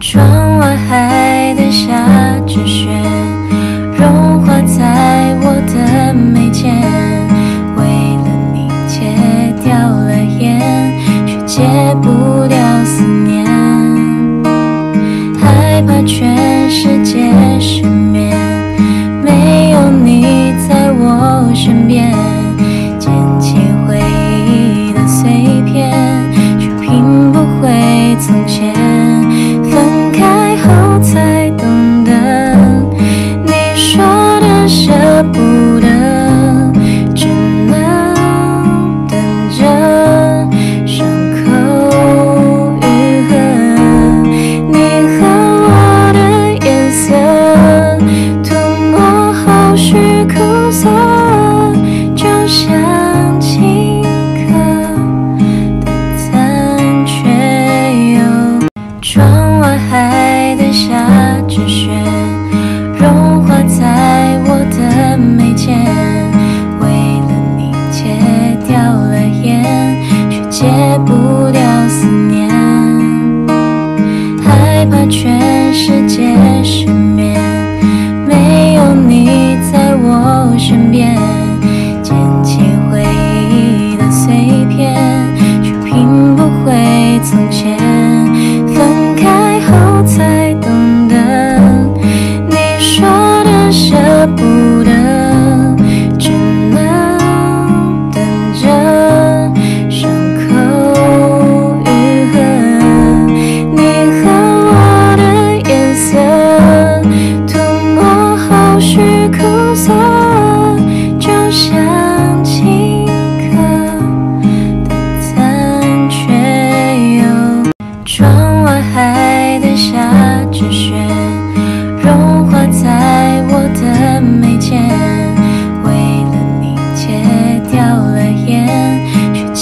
窗外还在下着雪融化在我的眉间为了你戒掉了烟却戒不掉思念。害怕全世界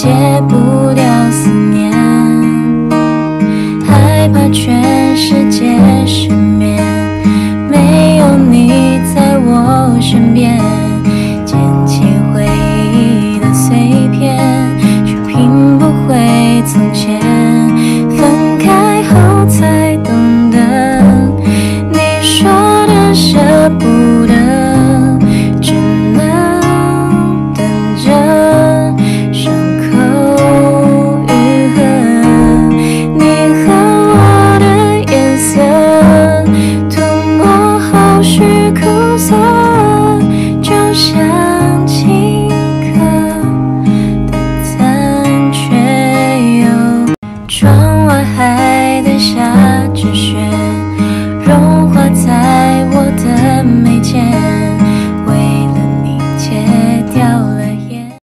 戒不掉思念害怕全世界失眠没有你在我身边捡起回忆的碎片却拼不回从前分开后才懂得你说的舍不